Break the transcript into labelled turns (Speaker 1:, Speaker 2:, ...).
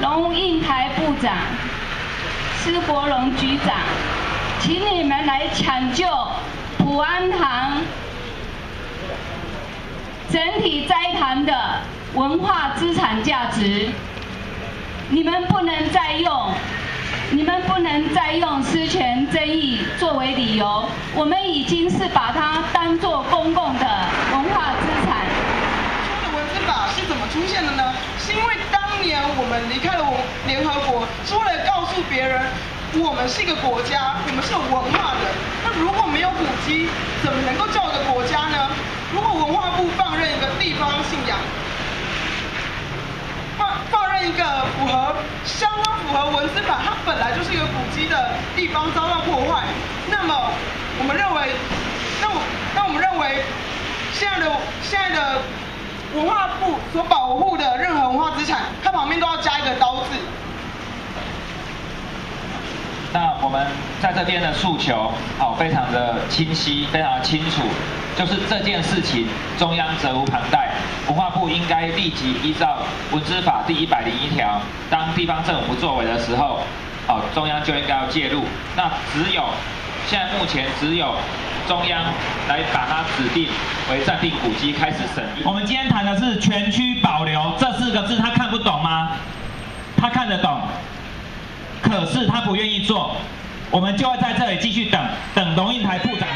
Speaker 1: 龙应台部长、施国荣局长，请你们来抢救普安堂整体斋堂的文化资产价值。你们不能再用，你们不能再用私权争议作为理由。我们已经是把它当作公共的文化资产。
Speaker 2: 说的文字法是怎么出现的呢？是因为当年我们离开了我联合国，是为了告诉别人，我们是一个国家，我们是有文化的。那如果没有古迹，怎么能够叫一个国家呢？如果文化部放任一个地方信仰，放放任一个符合相当符合文字法，它本来就是一个古迹的地方遭到破坏，那么我们认为，那我那我们认为，现在的现在的文化部所保护的任何文化资产，它旁边都要加一个刀字。
Speaker 3: 那我们在这边的诉求，好，非常的清晰，非常的清楚，就是这件事情中央责无旁贷，文化部应该立即依照文资法第一百零一条，当地方政府不作为的时候，好，中央就应该要介入。那只有现在目前只有中央来把它指定为暂定古迹开始审议。
Speaker 4: 我们今天谈的是全区保留这四个字，他看不懂吗？他看得懂，可是他不愿意做，我们就要在这里继续等，等龙应台部长。